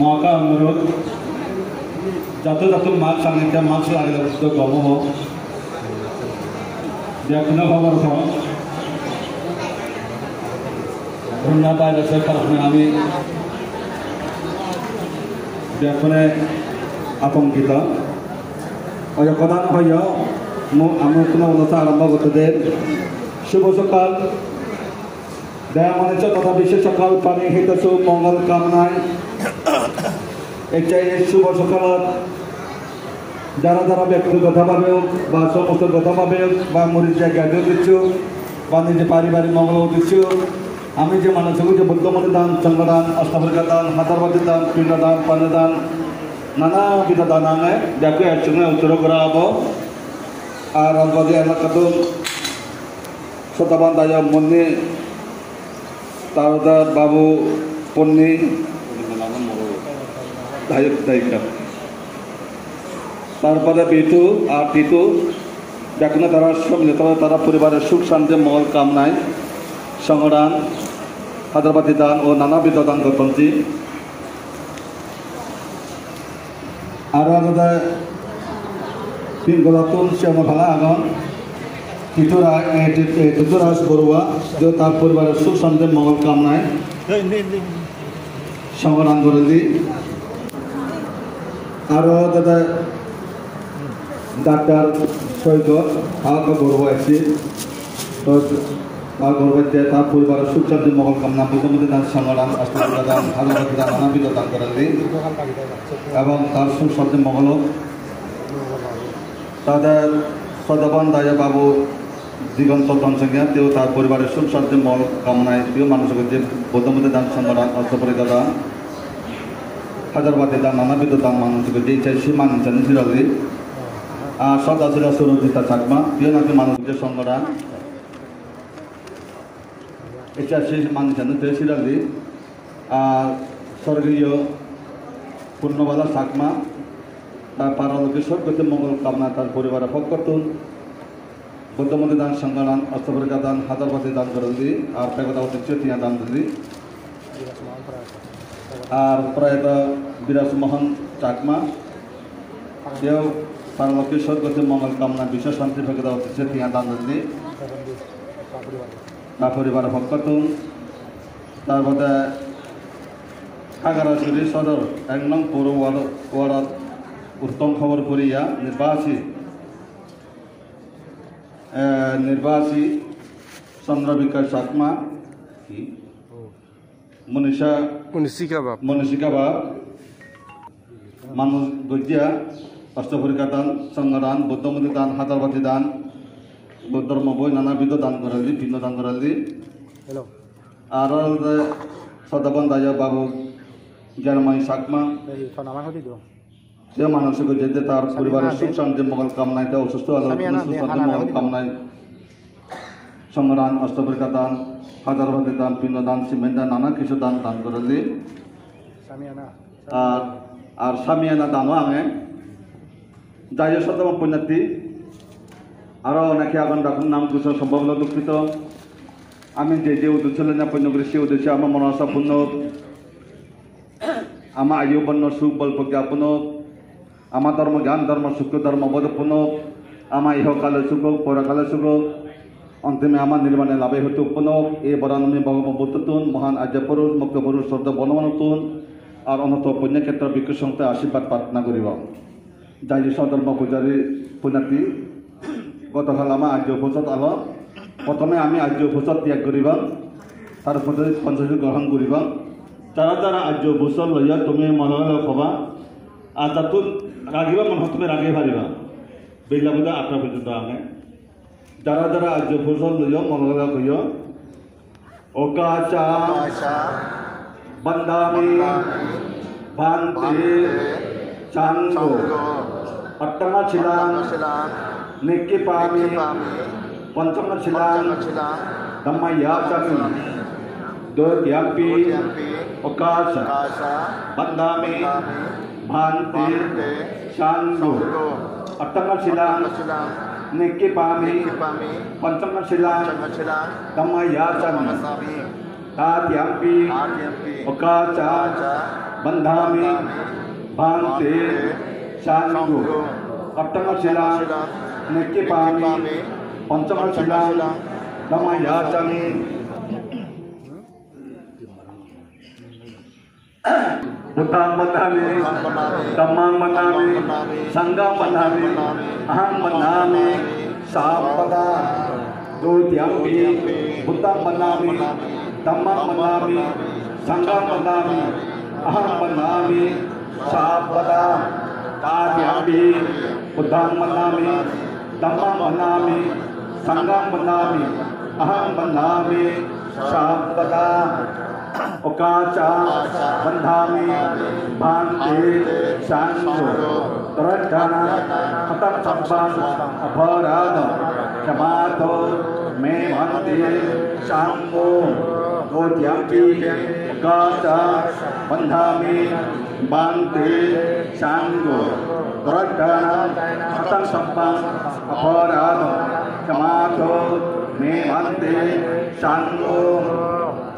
মহকা অনুরোধ যত যত মাস্ক আনে তো মাস্ক লাগলে তো কম হোক যেকোনো খবর খা ভাইরাসের কারণে আমি যেখানে আতঙ্কিত অযোগ্যদান হইয় মো আমি কোনো অনুষ্ঠান আরম্ভ করতে শুভ সকাল দেয়া মানুষের কথা বিশেষ সকাল পানি খেতেছ মঙ্গল কামনায় এটাই শুভ সকালত। যারা যারা ব্যক্তিগতভাবে হোক বা সমস্তগতভাবে হোক বা মরিচ জায়গায় দিচ্ছু বা নিজে পারিবারিক মঙ্গল দিচ্ছু আমি যে মানুষকে যে বুদ্ধমতি দান, চন্দ্রদান অষ্টাবর্গা দান হাজারবাদী দান পিণ্ডদান পান্যদান নানাবিধ দান আনে যাকে একসঙ্গে উত্তর করা হব। আর অন্তদি এলাকাতো শতবান দায় মন্নি তারদার বাবু, পন্নী তারপরে বিটু আর টিটু দেখুন তারা সম্মিলিত তারা পরিবারের সুখ শান্তি মঙ্গল কামনায় সংগ্রাম হায়দ্রাবাদী দান ও নানাবিধ দান করছি আরও আলাদা পিঙ্গলাতুন শ্যামা ভাঙা আগন। টিটুরা টিটুরাজ বড়ুয়া যে তার পরিবারের সুখ শান্তি মঙ্গল কামনায় সংগ্রাম করে দিই। আরও দাদা ডাক্তার সৈকত আমাকে গর্ব আছে তো তার গর্বেতে তার পরিবারের সুখ শান্তি মঙ্গল কামনা বুদ্ধমতি দান সংগ্রাম অষ্টমী দান ভালোবাসী দান দিই এবং তার সুখ শান্তি মঙ্গল তাদের সদাবান দায়া বাবু, দিগন্ত দনসংখ্যা তেও তার পরিবারের সুখ শান্তি মঙ্গল কামনায় প্রিয় মানুষকে যে বুদ্ধমতি দান সংগ্রাম অষ্টপরি দান হাজারবাদী দান নানাবিধ দান মানুষকে যে চাই, সে মানুষের সিরালি আর সদাসিরা সুরজিতা চাকমা। প্রিয় নাকি মানুষকে সংগ্রাম এটা সে মানুষের সিরালি আর স্বর্গীয় পূর্ণবালা চাকমা, তার পারলোকে স্বর্গতে মঙ্গল কামনা তার পরিবারের পক্ষতুন বুদ্ধমন্দির দান সংগ্রাম অষ্টপরিকা দান হাজারবাদী দান করেন আর পেগতা হচ্ছে তিয়া দান দি। আর প্রয়াত বিরাজ মোহন চাকমা, সেও পারলোকে স্বর্গতে মঙ্গল কামনা বিশ্ব শান্তি পেগতা হচ্ছে তিয়া দান দি তার পরিবারের পক্ষতুন তারপরে খাগড়াছড়ি সদর এক নং পৌর ওয়ার্ড উত্তম খবর করিয়া নির্বাচী নির্বাচী চন্দ্রবিকাশ চাকমা মনীষা মনীষিকা বাপ। মনীষিকা বাপ। মানুষ গজ্জিয়া অষ্টপরিকা দান সংগ্রাম বুদ্ধমতি দান হাজারবাদী দান ধর্ম বই নানাবিধ দান করালি ভিন্ন দান করালি। আর সদাবন দায় বাবু জ্ঞানময় দিও। যে মানুষকে যেতে তার পরিবারের সুখ শান্তি মঙ্গল কামনায় অসুস্থ মঙ্গল কামনায়। সংগ্রাম অষ্টপরিকা দান হাজার ভাতি দান দান সিমেন্ট দান নানা কিছু দান দান সামিয়ানা আর আর সামিয়ানা দানও আমি যাই শতম পুণ্যার্থী আরও অনেকে আগুন ডাকুন নাম কিছু সম্ভব হলো দুঃখিত। আমি যে যে উদ্দেশ্য না পুণ্য করি সেই উদ্দেশ্যে আমার মন আশা পূর্ণ আমার আয়ু বন্য সুখ বল প্রজ্ঞাপন হোক। আমার ধর্ম জ্ঞান ধর্ম সুখ ধর্ম বোধ বোধপূর্ণ আমার ইহকালে সুখ পরকালে সুখ নির্মাণে লাভে হতে উৎপন্ন হোক। এই বরানমী ভগবান বুদ্ধতুন মহান আর্য পুরুষ মুক্ত পুরুষ শ্রদ্ধ বনমানতুন আর অনত পুণ্যক্ষেত্র বিক্ষু সংস্থা আশীর্বাদ প্রার্থনা করিব। যাই সধর্ম পূজারী পুণ্যার্থী গতকাল আমার আর্য উপসদ আলো। প্রথমে আমি আর্য উপসদ ত্যাগ করিব। তারপরে পঞ্চশী গ্রহণ করিব। যারা যারা আর্য উপসদ লইয়া তুমি মনে কবা আর তাতো রাখিবা মনে তুমি রাখি পারিবা। বেলা বোধ আটটা পর্যন্ত আমি दरा दरा जो फ़सल लियो मंगल कहियो। ओका चा बंदा में बांते चांगो अट्टना निक्के पामी पंचमन छिलांग दम्मा या चामी दो त्यापी ओकाशा बंदा में भांते चांगो अट्टना छिलांग निक्षिपामि पञ्चमशिलां धम्मयाचमि तात्यम्पि मुखा च बन्धामि भान्ते शान्गु अष्टमशिलां निक्षिपामि पञ्चमशिलां धम्मयाचमि दमयाचमि बुद्धां बन्धामि धम्मां बन्धामि सङ्घां बन्धामि अहं बन्धामि सापदा द्वितीयम्पि बुद्धां बन्धामि धम्मां बन्धामि सङ्घां बन्धामि अहं बन्धामि सापदा ताद्यम्पि बुद्धां बन्धामि धम्मां बन्धामि सङ्घां बन्धामि अहं बन्धामि सापदा Okaca Bandhami उकाचा बंधा में भांते शांतो तरक्षाना खतर सम्बान अभराध क्षमातो मे भांते शांतो गोत्यांकी उकाचा बंधा में भांते शांतो तरक्षाना खतर सम्बान अभराध क्षमातो मे भांते शांतो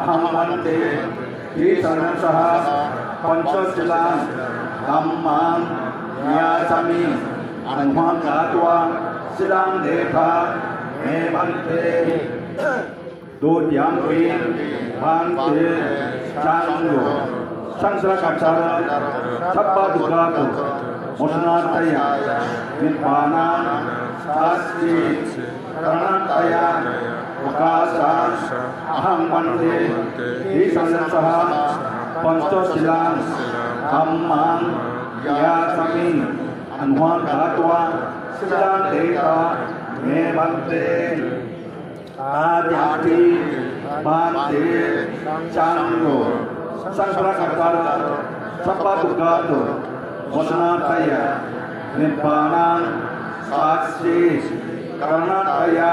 अहं मन्ये हि सर्वशः पञ्चशिलान् अहं माँ ज्ञासमि अह्वां ज्ञात्वा शिलां देह मे भन्ते दूर्यां त्वे भान्ते चाङ्गो संसकक्षर सब्बदुगातु मुस्नातया निर्माणां शास्त्रे करणतया आकाशान् अहं वंदे। द्विसन्दसः पञ्चशिलान् माँ या समीन् अनुमान् धात्वा सिद्धान्तेता मे वंदे। आद्याति मान्ते। चाङ्गो सङ्प्रकर्ता सपदुगातु वसनातय निर्वाणान् साक्षी। कर्णातया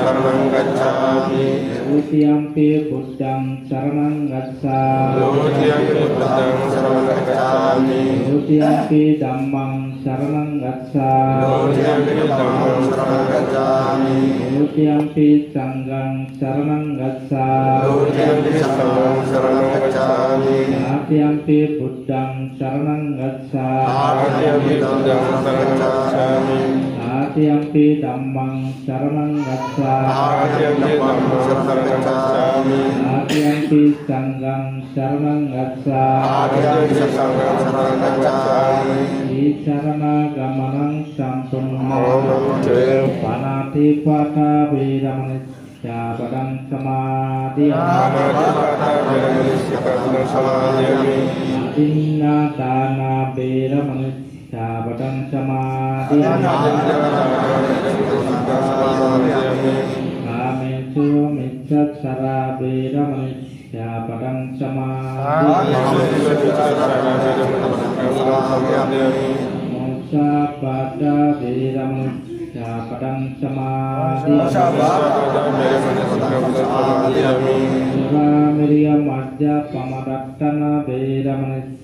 සරණං ගච්ඡාමි ဒုတိယံ පි බුද්ධං සරණං ගච්ඡාමි ဒုတိယံ පි බුද්ධං සරණං ගච්ඡාමි ဒုတိယံ පි ධම්මං සරණං ගච්ඡාමි ဒုတိယံ පි ධම්මං සරණං ගච්ඡාමි ဒုတိယံ පි සංඝං සරණං ගච්ඡාමි ဒုတိယံ පි සංඝං සරණං ගච්ඡාමි ဒုတိယံ පි බුද්ධං සරණං ගච්ඡාමි ဒုတိယံ පි බුද්ධං සරණං ගච්ඡාමි Tatiyampi dhammang saranang gacchami Tatiyampi dhammang saranang gacchami Tatiyampi saranang gacchami Tatiyampi saranang gacchami Isarana gamanang sampunna Panatipata Sabadan samadhi Amin. Sumicat sarabiramani Sabadan samadhi Amin Sabada biramani Sabadan samadhi Amin Sabada biramani Sabadan samadhi Amin Sabada biramani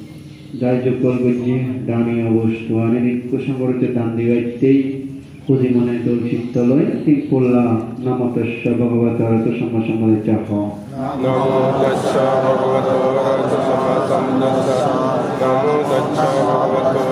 যাই যোগ্য গঞ্জি দানীয় বস্তু আনে নিত্য সংগঠিত দান দিবাইতেই পুঁজি মনে তুলসিত লয় তিন পল্লা নামতস্য ভগবত হরত সম্মা সম্মানিত হ নমো তস্য ভগবতো নমো তস্য ভগবতো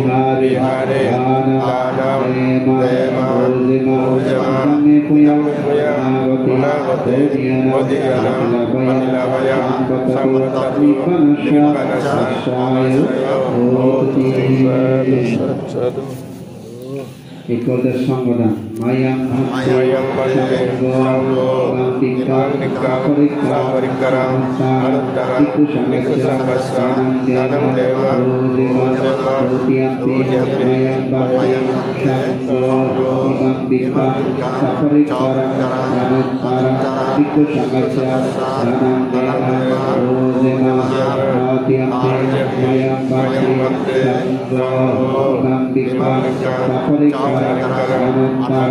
Hari Hari Anam Dema Ujjama Puya Gunavati Vadiyanam Manilavaya Samataku Nipanashaya Hoti Equal the song with them. Mayang Bhante Mayang Bhante Sanggo Mayang Mayang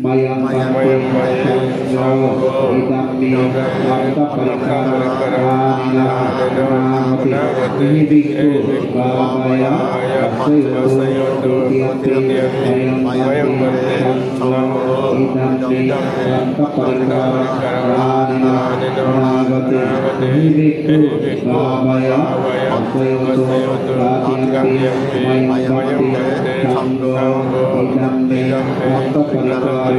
maya maya idami harta parikara ini biku bahaya sayo tiati mayang mayang idami harta parikara nanagati ini biku bahaya sayo tiati mayang mayang idami harta parikara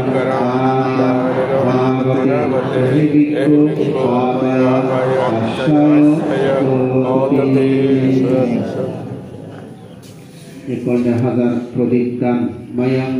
kepada hadar prodikkan mayang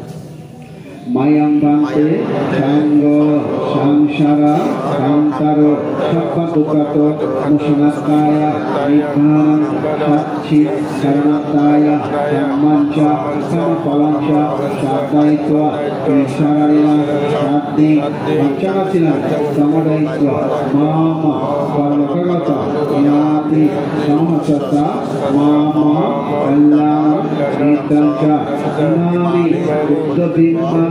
Mayang Bante, Sanggo, Sangsara, Sangtaro, Sapa Dukato, Musanataya, Nikara, Sakci, Sarnataya, Sammanca, Sampalanca, Sadaitwa, Kisarila, Sati, Macarasila, Samadaitwa, Mama, Parlokerata, Yati, Samacata, Mama, Allah, Nitanca, Nami, Udabimah,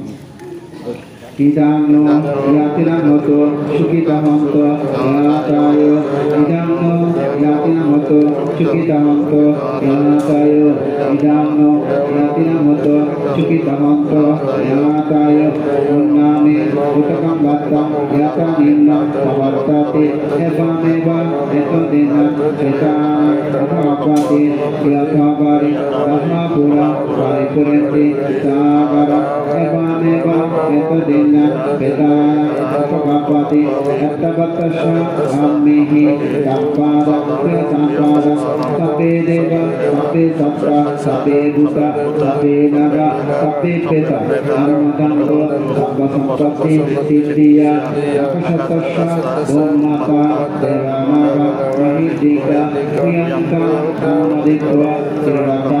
ভান্ডার ইদান্ন ইয়াতিনাম হতো সুখিতা হন্ত ইয়াতায় ইদান্ন ইয়াতিনাম হতো সুখিতা হন্ত ইয়াতায় ইদান্ন ইয়াতিনাম হতো সুখিতা হন্ত ইয়াতায় উন্নামে উতকম বাত্তাম ইয়াতা নিম্নম সবর্তাতে এবামেব এতদিন এতান তথাপাতে ইয়াথাবারে ব্রহ্মপুরা পরিপুরেন্তে সাগর এবামেব এতদিন वेदापवापति भक्तभक्तशाम्मेहि तप्पादप्पाद तपे देव तपे सप्ता तपे भूत तपे नग तपे पेत धर्मदण्डो सर्वसम्पत्ति Scindia अपशतस्या भोमनाथा देवामागा महिदिका Priyanka कामदित्वा Shri Radha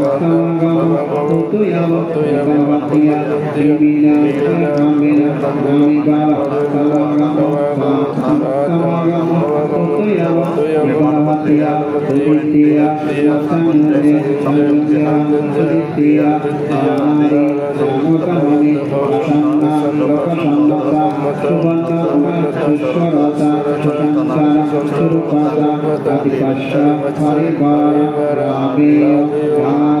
Hari Bara Rami Rami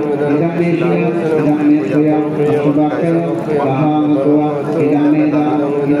ದಾನೋದಯ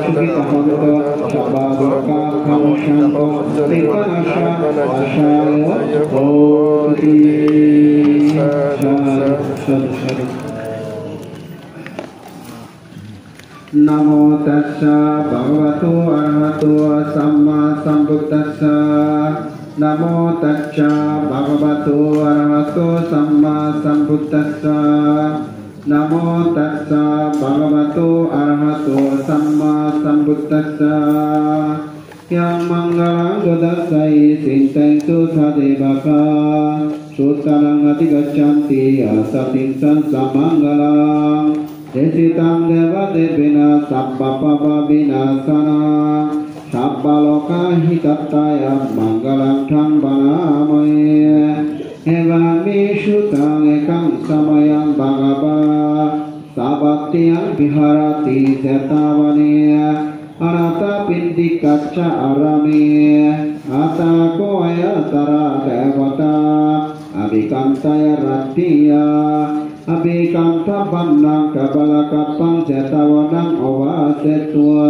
সমাগম কুতুয়াব ইকামতিয়া Suditya, Samyane, Samyanya, Suditya, Samari, නමෝ තස්සා භගවතෝ අරහතෝ සම්මා සම්බුද්දස්සා. යම් මංගලං ගොදස්සයි සිතන්තු සදේවකා සෝතනං අතිගච්ඡanti ආසතින් සම්මංගලං දේසිතං දවදේ විනා සම්පපව විනාසනා සබ්බ ලෝකා හිතත්තාය මංගලං ධම්මනාමයේ एवामेषु कायकं समयं भगवा सापत्यं विहरति जतावने अनतपिण्डिकच्च अरमे अतकोयतरा देवता अभिकन्तय रत्या अभिकन्तपन्नं कबलकपं जतवनम् उवाचत्वा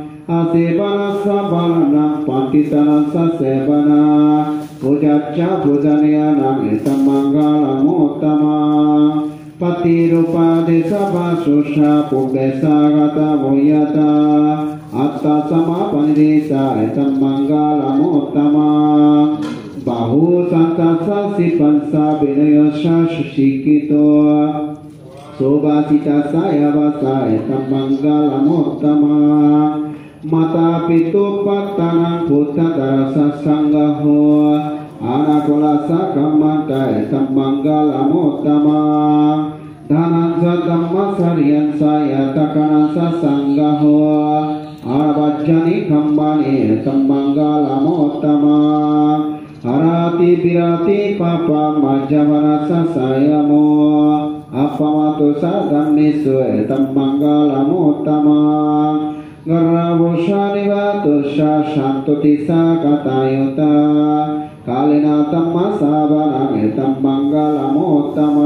Sati Katva Samarasa Idani Kusala Kamari Vedanta Asunduri Rakyoto Bhavato Ittato Devina Kamera Shata Sukita Hanto Shabadoka Kamushanto Nikanasha Ashayo Oti Shadu Shadu Shadu Namo tassa bhagavato arahato mata pitu patana buta darasa sanggahu anakola sakamanta sambanggala mutama danan sadamma sariyan saya takana sasanggahu arabajani kambani sambanggala mutama harati birati papa majamana sasayamu apamatu sadamisu sambanggala mutama ಗರ್ಣಾಭೂಷಾನಿವ ತುರ್ಷ ಶಾಂತುತಿಸಾ ಕಥಾಯುತ ಕಾಲಿನ ತಮ್ಮ ಸಾವನಮಿ ಮಂಗಲಮೋತ್ತಮ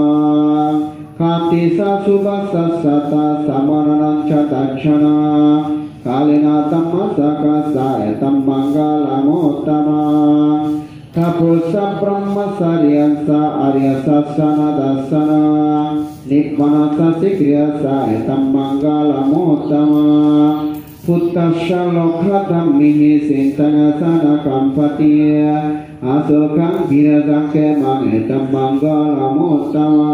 ಕಾಂತಿ ಸ ಶುಭ ಸತ ಸಮರಣಂಚ ತಕ್ಷಣ ಕಾಲಿನ ತಮ್ಮ ಸಕ ಸಾಯ ಮಂಗಲಮೋತ್ತಮ ತಪುಸ ಬ್ರಹ್ಮ ಸರ್ಯಸ ಅರ್ಯ ಸನ ದರ್ಶನ ನಿಬ್ಬನ ಸಸಿ ಕ್ರಿಯ ಸಾಯ ಮಂಗಲಮೋತ್ತಮ manggalamutama Puttasya lokha dhammihi sintana sana kampatiya Asokang birazang kemang etam manggalamutama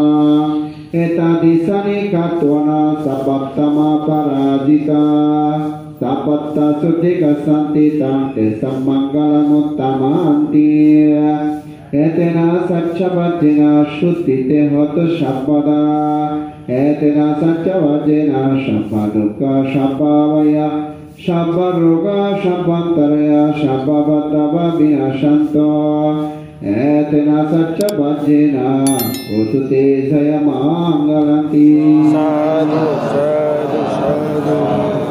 Etadisani katwana sabaptama parajita Sapatta suddhika santitang tesam manggalamuttamanti Etena sacchavajjena shuddhite hotu shabbada एतेन सच्च भजेन शभदुःख शपावय शब्दरुग शभन्तरय शब्द विनशन्त एतेन स साधु साधु साधु।